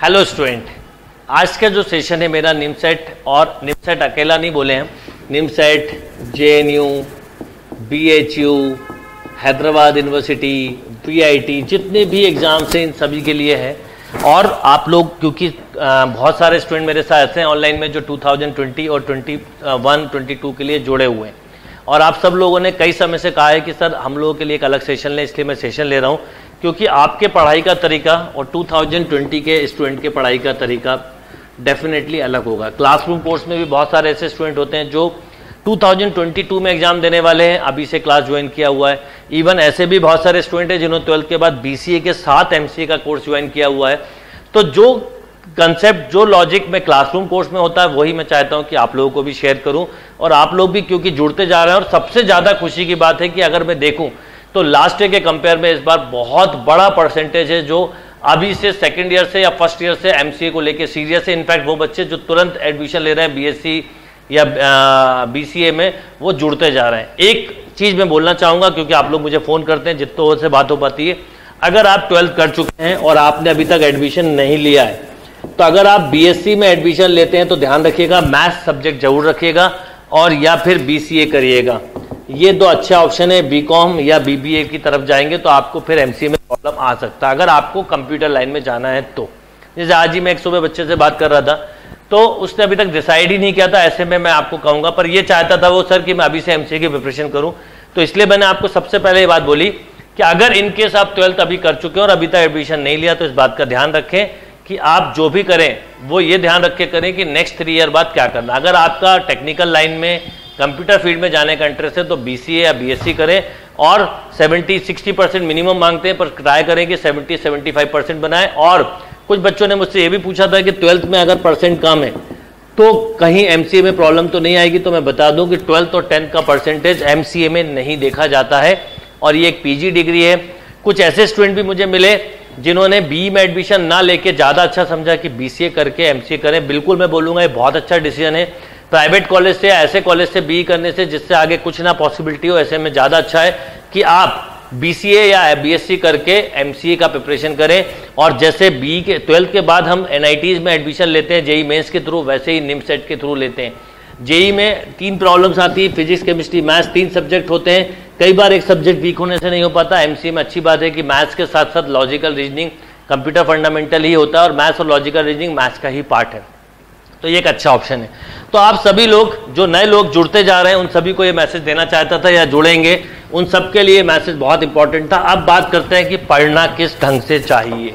Hello student आज का जो सेशन है, मेरा निमसेट और निमसेट अकेला नहीं बोले हैं NIMCET J N U B H U Hyderabad university P I T जितने भी एग्ज़ाम्स हैं, इन सभी के लिए है। और आप लोग, क्योंकि बहुत सारे स्टूडेंट मेरे साथ ऐसे हैं ऑनलाइन में जो 2020 और 21 22 के लिए जुड़े हुए हैं। और आप सब लोगों ने कई समय से कहा है कि, सर, हम लोगों के लिए एक अलग सेशन लें, इसलिए मैं सेशन ले रहा हूँ। क्योंकि आपके पढ़ाई का तरीका और 2020 के स्टूडेंट के पढ़ाई का तरीका डेफिनेटली अलग होगा। क्लासरूम कोर्स में भी बहुत सारे ऐसे स्टूडेंट होते हैं जो 2022 में एग्ज़ाम देने वाले हैं, अभी से क्लास ज्वाइन किया हुआ है। इवन ऐसे भी बहुत सारे स्टूडेंट हैं जिन्होंने ट्वेल्थ के बाद BCA के साथ MCA का कोर्स ज्वाइन किया हुआ है। तो जो कंसेप्ट जो लॉजिक में क्लासरूम कोर्स में होता है, वही मैं चाहता हूँ कि आप लोगों को भी शेयर करूँ। और आप लोग भी क्योंकि जुड़ते जा रहे हैं और सबसे ज़्यादा खुशी की बात है कि अगर मैं देखूँ तो लास्ट ईयर के कंपेयर में इस बार बहुत बड़ा परसेंटेज है जो अभी से सेकेंड ईयर से या फ़र्स्ट ईयर से एमसीए को लेके सीरियस है। इनफैक्ट वो बच्चे जो तुरंत एडमिशन ले रहे हैं बीएससी या बीसीए में, वो जुड़ते जा रहे हैं। एक चीज़ मैं बोलना चाहूँगा, क्योंकि आप लोग मुझे फ़ोन करते हैं, जितने से बात हो पाती है। अगर आप ट्वेल्थ कर चुके हैं और आपने अभी तक एडमिशन नहीं लिया है तो अगर आप बीएससी में एडमिशन लेते हैं तो ध्यान रखिएगा मैथ्स सब्जेक्ट ज़रूर रखिएगा और या फिर बीसीए करिएगा। ये दो अच्छे ऑप्शन है बीकॉम या बीबीए की तरफ़ जाएँगे तो आपको फिर एमसीए में प्रॉब्लम आ सकता है। अगर आपको कंप्यूटर लाइन में जाना है तो। जैसे आज ही मैं एक सुबह बच्चे से बात कर रहा था तो उसने अभी तक डिसाइड ही नहीं किया था, ऐसे में मैं आपको कहूँगा, पर ये चाहता था वो, सर, कि मैं अभी से एमसीए की प्रिपरेशन करूँ। तो इसलिए मैंने आपको सबसे पहले ये बात बोली कि अगर इनकेस आप ट्वेल्थ अभी कर चुके हैं और अभी तक एडमिशन नहीं लिया तो इस बात का ध्यान रखें कि आप जो भी करें, वो ये ध्यान रख के करें कि नेक्स्ट थ्री ईयर बाद क्या करना। अगर आपका टेक्निकल लाइन में कंप्यूटर फ़ील्ड में जाने का इंटरेस्ट है तो बीसीए या बीएससी करें और 70 60 परसेंट मिनिमम मांगते हैं, पर ट्राई करें कि 70 75 परसेंट बनाएँ। और कुछ बच्चों ने मुझसे ये भी पूछा था कि ट्वेल्थ में अगर परसेंट कम है तो कहीं एमसीए में प्रॉब्लम तो नहीं आएगी तो मैं बता दूँ कि ट्वेल्थ और टेंथ का परसेंटेज एमसीए में नहीं देखा जाता है। और ये एक पीजी डिग्री है। कुछ ऐसे स्टूडेंट भी मुझे मिले जिन्होंने बी में एडमिशन ना लेके ज़्यादा अच्छा समझा कि बीसीए करके एमसीए करें। बिल्कुल मैं बोलूँगा, ये बहुत अच्छा डिसीज़न है। प्राइवेट कॉलेज से ऐसे कॉलेज से बी करने से जिससे आगे कुछ ना पॉसिबिलिटी हो, ऐसे में ज़्यादा अच्छा है कि आप बीसीए या बीएससी करके एमसीए का प्रिपरेशन करें। और जैसे बी के ट्वेल्थ के बाद हम एनआईटीज में एडमिशन लेते हैं जेई मेंस के थ्रू वैसे ही निम सेट के थ्रू लेते हैं। जेई में तीन प्रॉब्लम्स आती है फिजिक्स केमिस्ट्री मैथ्स तीन सब्जेक्ट होते हैं। कई बार एक सब्जेक्ट वीक होने से नहीं हो पाता। एमसीए में अच्छी बात है कि मैथ्स के साथ साथ लॉजिकल रीजनिंग कंप्यूटर फंडामेंटल ही होता है और मैथ्स और लॉजिकल रीजनिंग मैथ्स का ही पार्ट है। तो ये एक अच्छा ऑप्शन है। तो आप सभी लोग, जो नए लोग जुड़ते जा रहे हैं, उन सभी को ये मैसेज देना चाहता था या जुड़ेंगे, उन सब के लिए मैसेज बहुत इंपॉर्टेंट था। अब बात करते हैं कि पढ़ना किस ढंग से चाहिए।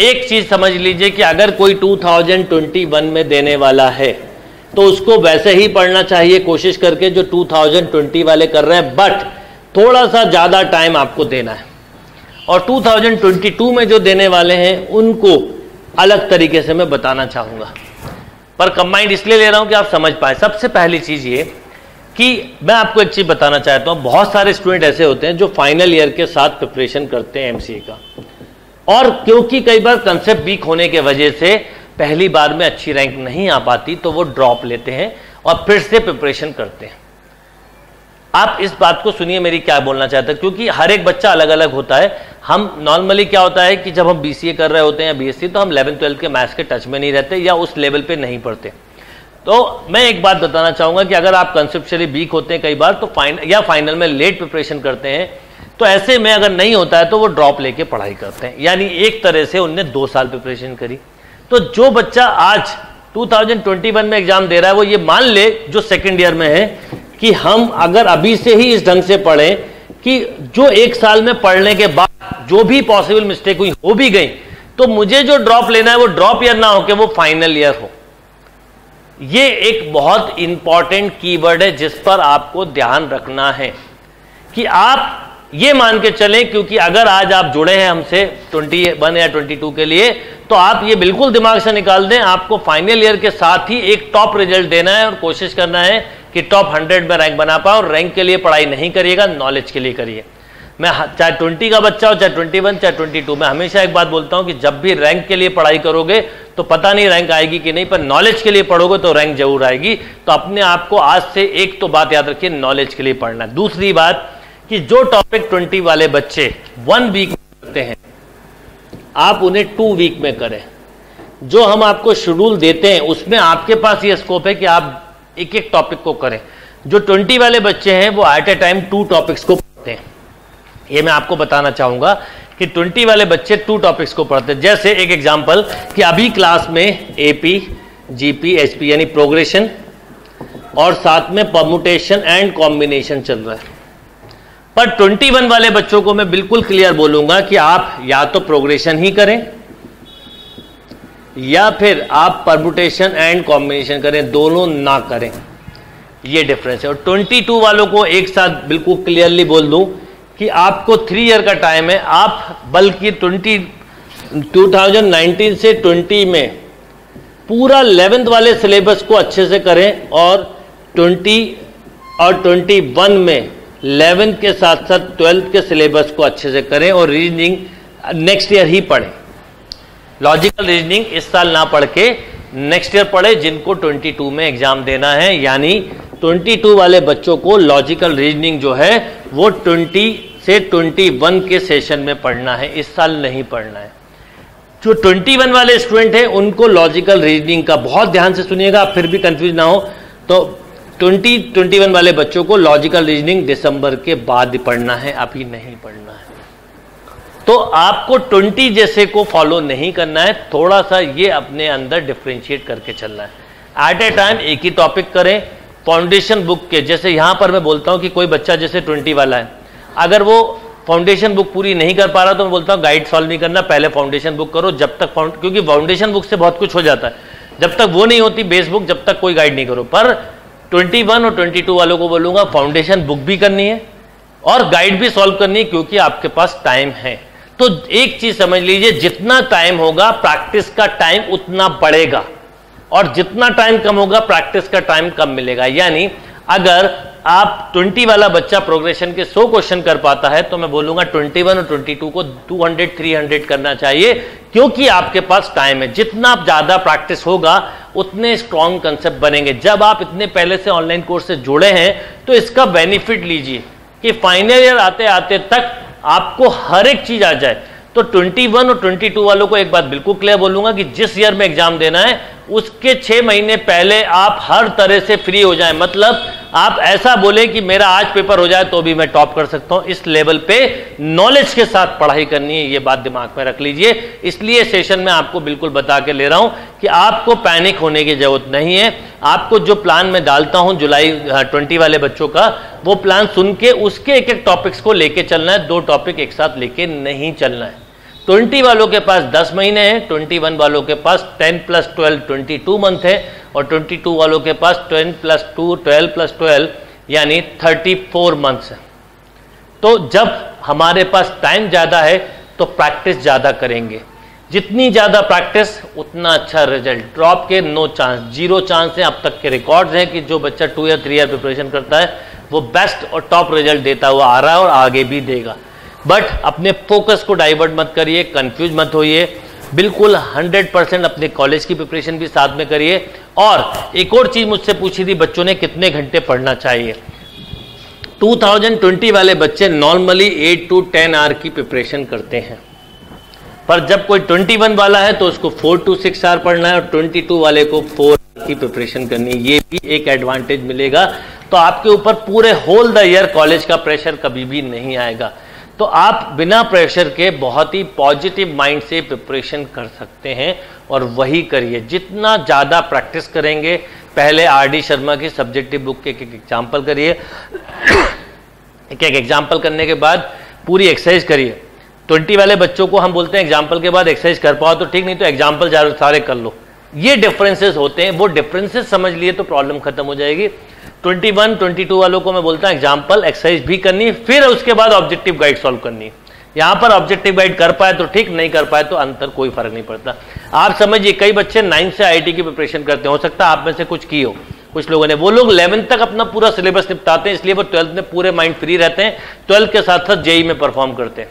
एक चीज़ समझ लीजिए कि अगर कोई 2021 में देने वाला है तो उसको वैसे ही पढ़ना चाहिए कोशिश करके जो 2020 वाले कर रहे हैं बट थोड़ा सा ज़्यादा टाइम आपको देना है। और 2022 में जो देने वाले हैं, उनको अलग तरीके से मैं बताना चाहूँगा। पर कंबाइंड इसलिए ले रहा हूँ कि आप समझ पाए। सबसे पहली चीज़ ये कि मैं आपको एक चीज़ बताना चाहता हूँ, बहुत सारे स्टूडेंट ऐसे होते हैं जो फाइनल ईयर के साथ प्रिपरेशन करते हैं एमसीए का। और क्योंकि कई बार कंसेप्ट वीक होने के वजह से पहली बार में अच्छी रैंक नहीं आ पाती तो वो ड्रॉप लेते हैं और फिर से प्रिपरेशन करते हैं। आप इस बात को सुनिए, मेरी क्या बोलना चाहते हैं? क्योंकि हर एक बच्चा अलग अलग होता है। हम नॉर्मली क्या होता है कि जब हम बीसीए कर रहे होते हैं या बीएससी तो हम इलेवन ट्वेल्थ के मैथ्स के टच में नहीं रहते या उस लेवल पे नहीं पढ़ते। तो मैं एक बात बताना चाहूँगा कि अगर आप कंसेप्चुअली वीक होते हैं कई बार तो फाइन या फाइनल में लेट प्रिपरेशन करते हैं तो ऐसे में अगर नहीं होता है तो वो ड्रॉप लेके पढ़ाई करते हैं। यानी एक तरह से उनने दो साल प्रिपरेशन करी। तो जो बच्चा आज 2021 में एग्ज़ाम दे रहा है, वो ये मान ले जो सेकेंड ईयर में है कि हम अगर अभी से ही इस ढंग से पढ़ें कि जो एक साल में पढ़ने के बाद जो भी पॉसिबल मिस्टेक हुई, हो भी गई तो मुझे जो ड्रॉप लेना है वो ड्रॉप ईयर ना हो कि वो फाइनल ईयर हो। ये एक बहुत इंपॉर्टेंट कीवर्ड है जिस पर आपको ध्यान रखना है कि आप ये मान के चलें, क्योंकि अगर आज आप जुड़े हैं हमसे 21 या 22 के लिए तो आप ये बिल्कुल दिमाग से निकाल दें, आपको फाइनल ईयर के साथ ही एक टॉप रिज़ल्ट देना है और कोशिश करना है कि टॉप हंड्रेड में रैंक बना पाओ रैंक के लिए पढ़ाई नहीं करिएगा नॉलेज के लिए करिए। मैं चाहे ट्वेंटी का बच्चा हो, चाहे ट्वेंटी वन चाहे ट्वेंटी टू मैं हमेशा एक बात बोलता हूँ कि जब भी रैंक के लिए पढ़ाई करोगे तो पता नहीं रैंक आएगी कि नहीं, पर नॉलेज के लिए पढ़ोगे तो रैंक ज़रूर आएगी। तो अपने आप को आज से एक तो बात याद रखिए नॉलेज के लिए पढ़ना। दूसरी बात कि जो टॉपिक ट्वेंटी वाले बच्चे वन वीक करते हैं, आप उन्हें टू वीक में करें। जो हम आपको शेड्यूल देते हैं, उसमें आपके पास ये स्कोप है कि आप एक एक टॉपिक को करें। जो 20 वाले बच्चे हैं, वो at a time two topics को पढ़ते हैं। ये मैं आपको बताना चाहूँगा कि 20 वाले बच्चे टू टॉपिक्स को पढ़ते हैं। जैसे एक एग्जांपल कि अभी क्लास में एपी जीपी एसपी यानी प्रोग्रेशन और साथ में परमुटेशन एंड कॉम्बिनेशन चल रहा है। पर 21 वाले बच्चों को मैं बिल्कुल क्लियर बोलूँगा कि आप या तो प्रोग्रेशन ही करें या फिर आप परमुटेशन एंड कॉम्बिनेशन करें, दोनों ना करें। ये डिफरेंस है। और 22 वालों को एक साथ बिल्कुल क्लियरली बोल दूँ कि आपको थ्री ईयर का टाइम है। आप बल्कि 20 2019 से 20 में पूरा इलेवेंथ वाले सिलेबस को अच्छे से करें और 20 और 21 में इलेवेंथ के साथ साथ ट्वेल्थ के सिलेबस को अच्छे से करें और रीजनिंग नेक्स्ट ईयर ही पढ़ें। लॉजिकल रीजनिंग इस साल ना पढ़ के नेक्स्ट ईयर पढ़े जिनको 22 में एग्ज़ाम देना है, यानी 22 वाले बच्चों को लॉजिकल रीजनिंग जो है, वो 20 से 21 के सेशन में पढ़ना है, इस साल नहीं पढ़ना है। जो 21 वाले स्टूडेंट हैं, उनको लॉजिकल रीजनिंग का बहुत ध्यान से सुनिएगा, आप फिर भी कंफ्यूज ना हो। तो 20 21 वाले बच्चों को लॉजिकल रीजनिंग दिसंबर के बाद पढ़ना है, अभी नहीं पढ़ना है। तो आपको 20 जैसे को फॉलो नहीं करना है, थोड़ा सा ये अपने अंदर डिफ्रेंशिएट करके चलना है। एट ए टाइम एक ही टॉपिक करें फाउंडेशन बुक के, जैसे यहाँ पर मैं बोलता हूँ कि कोई बच्चा जैसे 20 वाला है, अगर वो फाउंडेशन बुक पूरी नहीं कर पा रहा तो मैं बोलता हूँ गाइड सॉल्व नहीं करना, पहले फाउंडेशन बुक करो, जब तक फाउंड क्योंकि फाउंडेशन बुक से बहुत कुछ हो जाता है। जब तक वो नहीं होती बेस बुक जब तक कोई गाइड नहीं करो। पर 21 और 22 वालों को बोलूँगा फाउंडेशन बुक भी करनी है और गाइड भी सॉल्व करनी है, क्योंकि आपके पास टाइम है। तो एक चीज़ समझ लीजिए, जितना टाइम होगा प्रैक्टिस का टाइम उतना बढ़ेगा। और जितना टाइम कम होगा प्रैक्टिस का टाइम कम मिलेगा। यानी, अगर आप 20 वाला बच्चा प्रोग्रेशन के 100 क्वेश्चन कर पाता है तो मैं बोलूँगा 21 और 22 को 200 300 करना चाहिए, क्योंकि आपके पास टाइम है। जितना ज़्यादा प्रैक्टिस होगा, उतने स्ट्रॉन्ग कंसेप्ट बनेंगे। जब आप इतने पहले से ऑनलाइन कोर्स से जुड़े हैं तो इसका बेनिफिट लीजिए कि फाइनल ईयर आते आते तक आपको हर एक चीज़ आ जाए। तो 21 और 22 वालों को एक बात बिल्कुल क्लियर बोलूँगा कि जिस ईयर में एग्ज़ाम देना है, उसके छह महीने पहले आप हर तरह से फ्री हो जाए। मतलब आप ऐसा बोले कि मेरा आज पेपर हो जाए तो भी मैं टॉप कर सकता हूँ। इस लेवल पे नॉलेज के साथ पढ़ाई करनी है, ये बात दिमाग में रख लीजिए। इसलिए सेशन में आपको बिल्कुल बता के ले रहा हूँ कि आपको पैनिक होने की ज़रूरत नहीं है। आपको जो प्लान में डालता हूँ जुलाई ट्वेंटी वाले बच्चों का, वो प्लान सुन के उसके एक एक टॉपिक्स को लेके चलना है, दो टॉपिक एक साथ लेके नहीं चलना है। ट्वेंटी वालों के पास दस महीने हैं, ट्वेंटी वन वालों के पास ten plus twelve, twenty two month है, और ट्वेंटी टू वालों के पास ten plus two, twelve plus twelve, यानी थर्टी फोर मंथ्स है। तो जब हमारे पास टाइम ज़्यादा है तो प्रैक्टिस ज़्यादा करेंगे। जितनी ज़्यादा प्रैक्टिस, उतना अच्छा रिज़ल्ट। ड्रॉप के नो चांस, ज़ीरो चांस है। अब तक के रिकॉर्ड्स हैं कि जो बच्चा टू या थ्री ईयर प्रिपरेशन करता है, वो बेस्ट और टॉप रिज़ल्ट देता हुआ आ रहा है और आगे भी देगा। बट अपने फोकस को डाइवर्ट मत करिए कंफ्यूज मत होइए। बिल्कुल 100 परसेंट अपने कॉलेज की प्रिपरेशन भी साथ में करिए। और एक और चीज़ मुझसे पूछी थी, बच्चों ने कितने घंटे पढ़ना चाहिए? 2020 वाले बच्चे नॉर्मली 8 टू 10 आवर की प्रिपरेशन करते हैं। पर जब कोई 21 वाला है तो उसको 4 टू 6 आवर पढ़ना है, और 22 वाले को 4 की प्रिपरेशन करनी है। ये भी एक एडवांटेज मिलेगा। तो आपके ऊपर पूरे होल द ईयर कॉलेज का प्रेशर कभी भी नहीं आएगा। तो आप बिना प्रेशर के बहुत ही पॉजिटिव माइंड से प्रिपरेशन कर सकते हैं और वही करिए। जितना ज़्यादा प्रैक्टिस करेंगे, पहले आर डी शर्मा की सब्जेक्टिव बुक के एक एग्ज़ाम्पल करिए। एक एक एग्ज़ाम्पल करने के बाद पूरी एक्सरसाइज करिए। ट्वेंटी वाले बच्चों को हम बोलते हैं एग्ज़ाम्पल के बाद एक्सरसाइज कर पाओ तो ठीक, नहीं तो एग्ज़ाम्पल सारे कर लो। ये डिफरेंसेस होते हैं, वो डिफरेंसेस समझ लिए तो प्रॉब्लम खत्म हो जाएगी। 21, 22 वालों को मैं बोलता हूँ एग्ज़ाम्पल एक्सरसाइज भी करनी फिर उसके बाद ऑब्जेक्टिव गाइड सॉल्व करनी। यहाँ पर ऑब्जेक्टिव गाइड कर पाए तो ठीक नहीं कर पाए तो अंतर कोई फ़र्क नहीं पड़ता। आप समझिए कई बच्चे नाइन्थ से आईटी की प्रिपरेशन करते हो सकता है आप में से कुछ की हो। कुछ लोगों ने वो लोग इलेवंथ तक अपना पूरा सिलेबस निपटाते हैं इसलिए वो ट्वेल्थ में पूरे माइंड फ्री रहते हैं ट्वेल्थ के साथ साथ जेई में परफॉर्म करते हैं।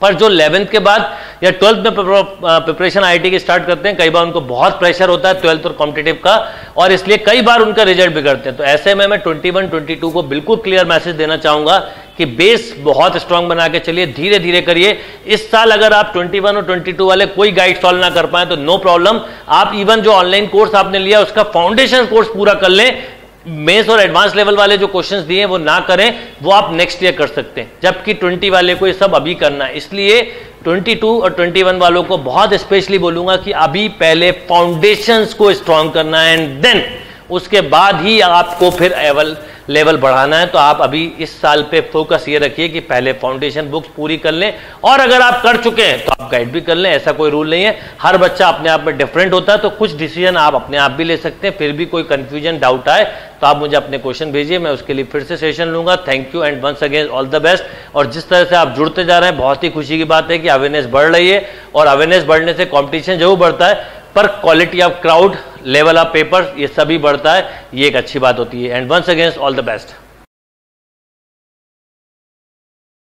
पर जो इलेवेंथ के बाद या ट्वेल्थ में प्रिपरेशन आईटी की स्टार्ट करते हैं कई बार उनको बहुत प्रेशर होता है ट्वेल्थ और कॉम्पिटेटिव का और इसलिए कई बार उनका रिज़ल्ट बिगड़ते हैं। तो ऐसे में मैं 21, 22 को बिल्कुल क्लियर मैसेज देना चाहूँगा कि बेस बहुत स्ट्रांग बना के चलिए धीरे धीरे करिए। इस साल अगर आप 21 और 22 वाले कोई गाइड सॉल्व ना कर पाए तो नो प्रॉब्लम आप इवन जो ऑनलाइन कोर्स आपने लिया उसका फाउंडेशन कोर्स पूरा कर लें। मेंस और एडवांस लेवल वाले जो क्वेश्चंस दिए वो ना करें वो आप नेक्स्ट ईयर कर सकते हैं। जबकि 20 वाले को ये सब अभी करना है। इसलिए 22 और 21 वालों को बहुत स्पेशली बोलूँगा कि अभी पहले फाउंडेशंस को स्ट्रांग करना है एंड देन उसके बाद ही आपको फिर एवल लेवल बढ़ाना है। तो आप अभी इस साल पे फोकस ये रखिए कि पहले फाउंडेशन बुक्स पूरी कर लें। और अगर आप कर चुके हैं तो आप गाइड भी कर लें, ऐसा कोई रूल नहीं है। हर बच्चा अपने आप में डिफरेंट होता है तो कुछ डिसीज़न आप अपने आप भी ले सकते हैं। फिर भी कोई कंफ्यूजन डाउट आए तो आप मुझे अपने क्वेश्चन भेजिए, मैं उसके लिए फिर से सेशन लूँगा। Thank you and once again all the best और जिस तरह से आप जुड़ते जा रहे हैं, बहुत ही खुशी की बात है कि अवेयरनेस बढ़ रही है। और अवेयरनेस बढ़ने से कॉम्पिटिशन ज़रूर बढ़ता है। पर quality of crowd level of paper ये सभी बढ़ता है, ये एक अच्छी बात होती है। And once against all the best